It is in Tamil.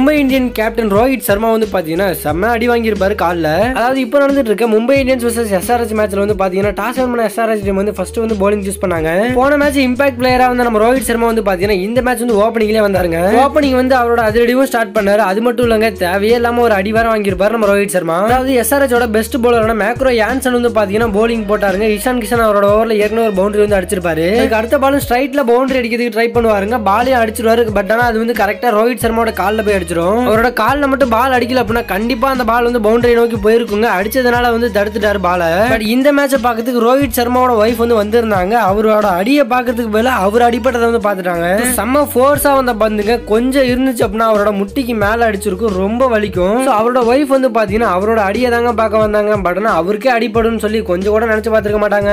மும்பை இந்தியன் கேப்டன் ரோஹித் சர்மா வந்து பாத்தீங்கன்னா செம்ம அடி வாங்கியிருப்பாரு காலில். அதாவது இப்போ நடந்துட்டு இருக்க மும்பை இந்தியன்ஸ் வர்சஸ் எஸ்ஆர்எஸ் மேட்ச்ல வந்து பாத்தீங்கன்னா டாஸ் பண்ண எஸ்ஆர்எஸ் டீம் வந்து ஃபர்ஸ்ட் வந்து போலிங் சூஸ் பண்ணாங்க. போன மேட்ச் இம்பாக்ட் பிளேயரா வந்து நம்ம ரோஹித் சர்மா வந்து பாத்தீங்கன்னா இந்த மேட்ச் வந்து ஓப்பனிங்லேயே வந்தாருங்க. ஓப்பனிங் வந்து அவரோட அதிரடியும் ஸ்டார்ட் பண்ணாரு. அது மட்டும் இல்லங்க தேவையே இல்லாம ஒரு அடி வர வாங்கியிருப்பாரு நம்ம ரோஹித் சர்மா. அதாவது எஸ்ஆர்எச் ஓட பெஸ்ட் போலரான மேக்ரோ யான்சன் வந்து பாத்தீங்கன்னா போலிங் போட்டாருங்க. இஷான் கிஷன் அவரோட ஓவர்ல ஏற்கனவே ஒரு பவுண்டரி வந்து அடிச்சிருப்பாரு. அதுக்கு அடுத்த பாலும் ஸ்ட்ரைட்ல பவுண்டரி அடிக்கிறதுக்கு ட்ரை பண்ணுவாருங்க. பாலையும் அடிச்சிருவாரு. பட் ஆனா அது வந்து கரெக்டா ரோஹித் சர்மாவோட காலில் போய் அடிச்சிரும். அவரோட கால்ல மட்டும் பால் அடிக்கல அப்படின்னா கண்டிப்பா அந்த பால் வந்து பவுண்டரி நோக்கி போயிருக்குங்க. அடிச்சதுனால வந்து தடுத்துட்டாரு பால பட் இந்த மேட்சை பார்க்கறதுக்கு ரோஹித் சர்மாவோட ஒய்ஃப் வந்து வந்திருந்தாங்க. அவரோட அடியை பார்க்கறதுக்கு பதிலா அவர் அடிப்பட்டதை வந்து பார்த்துட்டாங்க. செம்ம ஃபோர்ஸா வந்த பந்துங்க. கொஞ்சம் இருந்துச்சு அப்படின்னா அவரோட முட்டிக்கு மேல அடிச்சிருக்கும். ரொம்ப வலிக்கும். அவரோட ஒய்ஃப் வந்து பாத்தீங்கன்னா அவரோட அடியை தாங்க பார்க்க வந்தாங்க. பட் அவருக்கே அடிப்படும்னு சொல்லி கொஞ்சம் கூட நினைச்சு பார்த்திருக்க மாட்டாங்க.